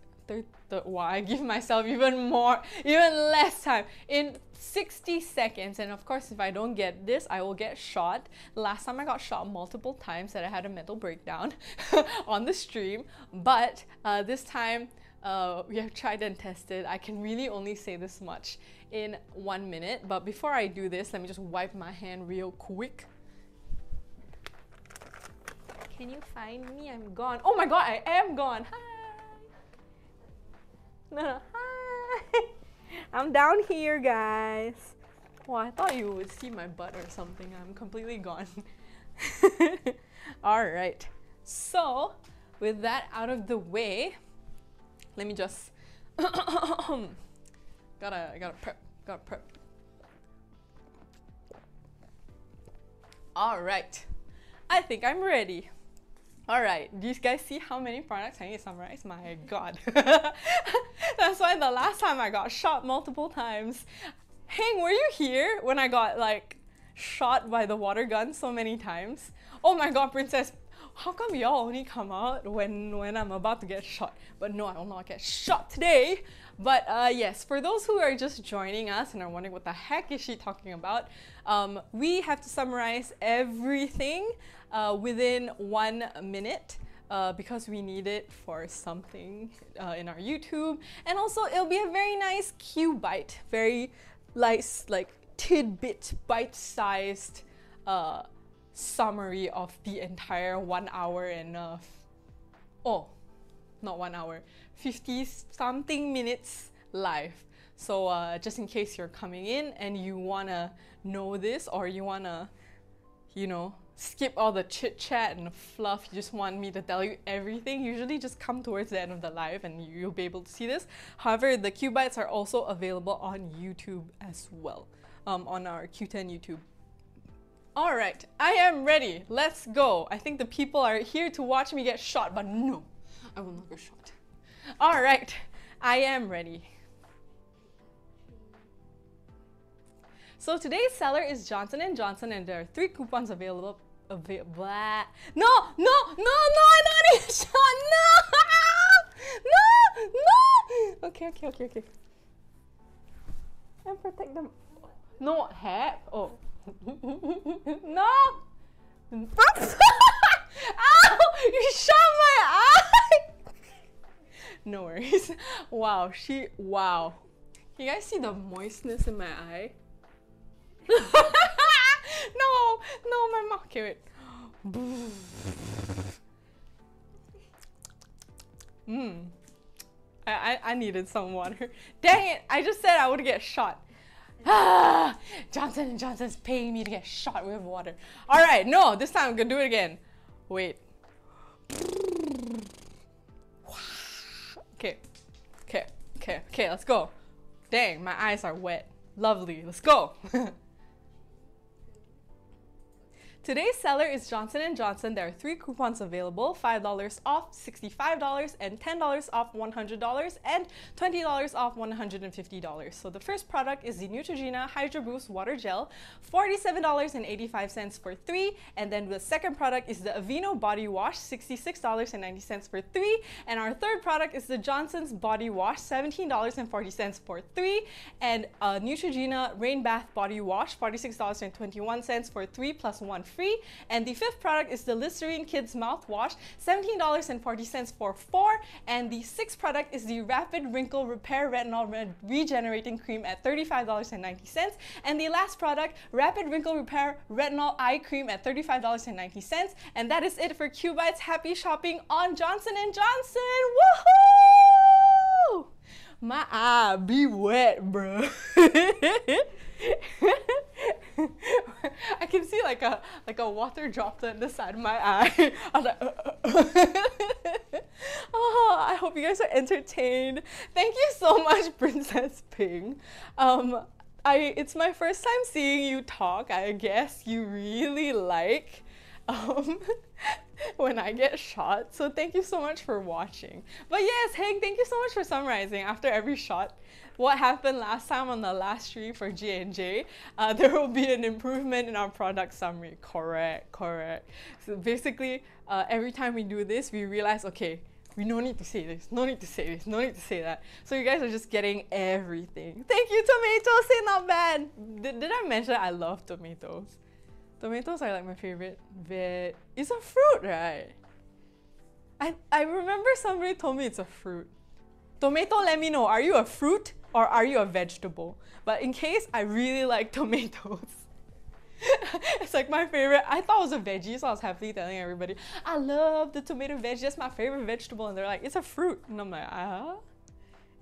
Wow, I give myself even more, even less time. In 60 seconds. And of course, if I don't get this, I will get shot. Last time I got shot multiple times that I had a mental breakdown on the stream. But uh, this time, uh, we have tried and tested. I can really only say this much in one minute. But before I do this, let me just wipe my hand real quick. Can you find me? I'm gone. Oh my god, I am gone. Hi. No, no. Hi. I'm down here, guys. Well, I thought you would see my butt or something. I'm completely gone. All right. So, with that out of the way, let me just gotta gotta prep gotta prep. All right. I think i'm ready. All right. Do you guys see how many products i need to summarize? My god. That's why the last time i got shot multiple times. Hang were you here when i got like shot by the water gun so many times? Oh my god princess how come y'all only come out when when I'm about to get shot? But no, I will not get shot today. But uh, yes, for those who are just joining us and are wondering what the heck is she talking about, um, we have to summarize everything uh, within one minute. Uh, because we need it for something uh, in our YouTube. And also, it'll be a very nice cue bite, very nice, like tidbit, bite sized uh, summary of the entire one hour and uh, oh not one hour 50 something minutes live. So uh, just in case you're coming in and you want to know this or you want to you know skip all the chit chat and fluff you just want me to tell you everything usually just come towards the end of the live and you'll be able to see this. However the Q bites are also available on youtube as well um, on our Qoo10 youtube All right, I am ready. Let's go. I think the people are here to watch me get shot, but no, I will not get shot. All right, I am ready. So today's seller is Johnson & Johnson and there are three coupons available. Available. No, no, no, no, I need a shot. No, no, no. Okay, okay, okay, okay. And protect them. Not have. Oh. no! Ow! You shot my eye! no worries. Wow, she. Wow. You guys see the moistness in my eye? no! No, my mouth. Okay, wait. Mmm. I, I, I needed some water. Dang it! I just said I would get shot. Ah, Johnson and Johnson's paying me to get shot with water. All right, no, this time I'm gonna do it again. Wait. Okay, okay, okay, okay, let's go. Dang, my eyes are wet. Lovely, let's go. Today's seller is Johnson & Johnson. There are three coupons available, $5 off, $65, and $10 off $100, and $20 off $150. So the first product is the Neutrogena Hydro Boost Water Gel, $47.85 for three, and then the second product is the Aveeno Body Wash, $66.90 for three, and our third product is the Johnson's Body Wash, $17.40 for three, and a Neutrogena Rainbath Body Wash, $46.21 for three plus one free. And the fifth product is the Listerine Kids Mouthwash, $17.40 for four. And the sixth product is the Rapid Wrinkle Repair Retinol Re Regenerating Cream at $35.90. And the last product, Rapid Wrinkle Repair Retinol Eye Cream at $35.90. And that is it for Q Bites. Happy shopping on Johnson & Johnson! Woohoo! My eye be wet, bro. I can see like a like a water droplet in the side of my eye. I was like, uh. oh, I hope you guys are entertained. Thank you so much, Princess Ping. Um, I it's my first time seeing you talk. I guess you really like um, when I get shot. So thank you so much for watching. But yes, Hank, thank you so much for summarizing after every shot what happened last time on the last stream for J&J. Uh, there will be an improvement in our product summary. Correct, correct. So basically, uh, every time we do this, we realize, okay, we no need to say this, no need to say this, no need to say that. So you guys are just getting everything. Thank you, tomatoes. Say not bad. Did, did I mention I love tomatoes? Tomatoes are like my favorite veg. It's a fruit, right? I, I remember somebody told me it's a fruit. Tomato, let me know. Are you a fruit or are you a vegetable? But in case I really like tomatoes. it's like my favorite. I thought it was a veggie, so I was happily telling everybody, I love the tomato veg. That's my favorite vegetable. And they're like, it's a fruit. And I'm like, ah,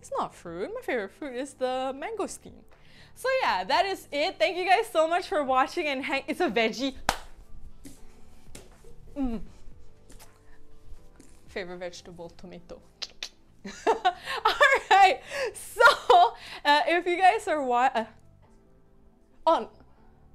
it's not fruit. My favorite fruit is the mangosteen. So yeah, that is it. Thank you guys so much for watching and hang. It's a veggie. Mm. Favorite vegetable, tomato. All right. So, uh, if you guys are what, uh, oh,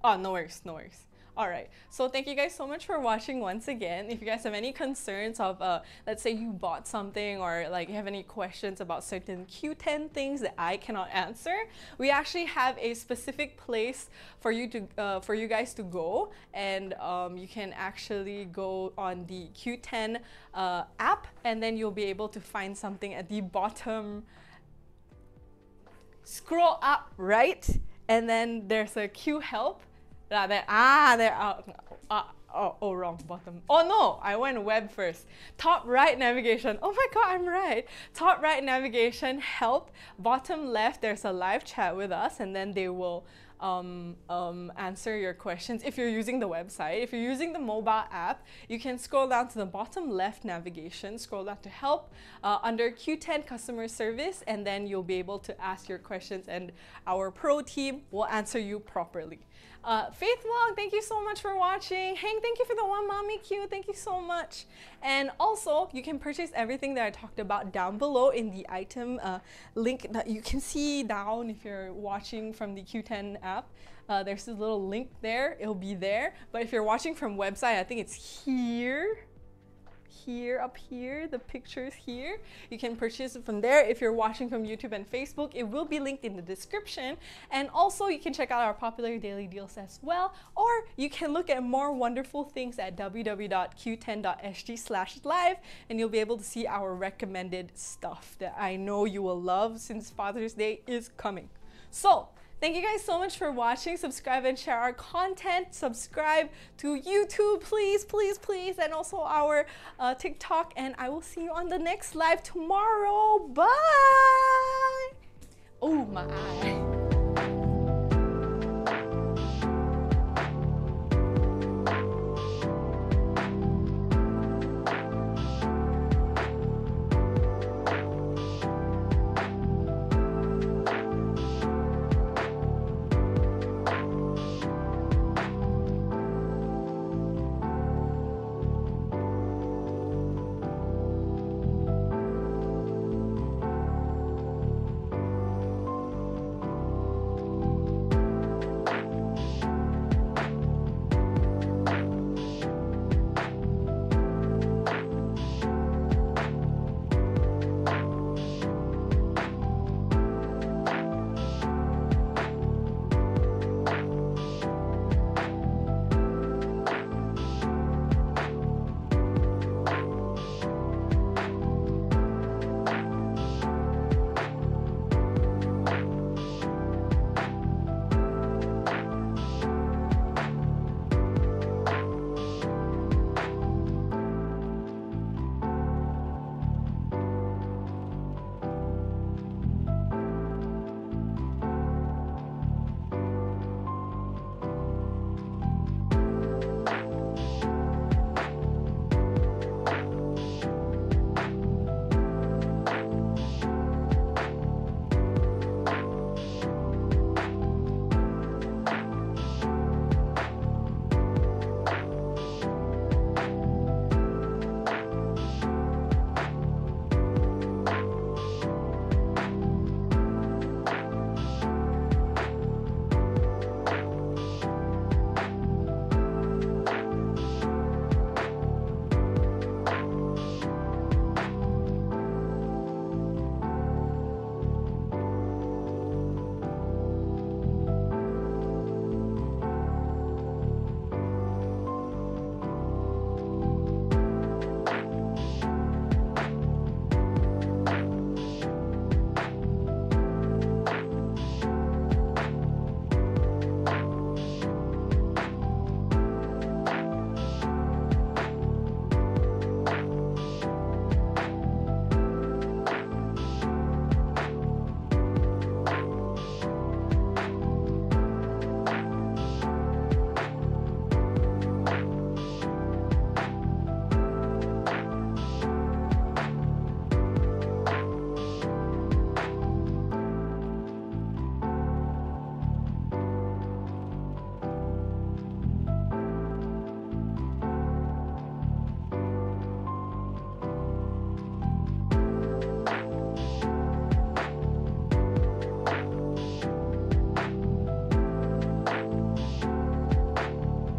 oh, no worries, no worries. All right. So thank you guys so much for watching once again. If you guys have any concerns of, uh, let's say you bought something or like you have any questions about certain Qoo10 things that I cannot answer, we actually have a specific place for you to, uh, for you guys to go, and um, you can actually go on the Qoo10 uh, app, and then you'll be able to find something at the bottom. Scroll up right, and then there's a Q help like that. Ah. Uh, uh, oh, oh, wrong. Bottom. Oh no, I went web first. Top right navigation. Oh my god, I'm right. Top right navigation, help. Bottom left, there's a live chat with us, and then they will um, um, answer your questions if you're using the website. If you're using the mobile app, you can scroll down to the bottom left navigation, scroll down to help uh, under Qoo10 customer service, and then you'll be able to ask your questions, and our pro team will answer you properly. Uh, Faith Vlog, thank you so much for watching. Hank, thank you for the one MameQ. Thank you so much. And also, you can purchase everything that I talked about down below in the item uh, link that you can see down if you're watching from the Qoo10 app. Uh, there's this little link there. It'll be there. But if you're watching from website, I think it's here here up here the pictures here. You can purchase it from there. If you're watching from youtube and facebook it will be linked in the description. And also you can check out our popular daily deals as well. Or you can look at more wonderful things at www.qoo10.sg slash live and you'll be able to see our recommended stuff that i know you will love since father's day is coming. So Thank you guys so much for watching. Subscribe and share our content. Subscribe to YouTube, please, please, please, and also our uh, TikTok. And I will see you on the next live tomorrow. Bye. Oh, my eye.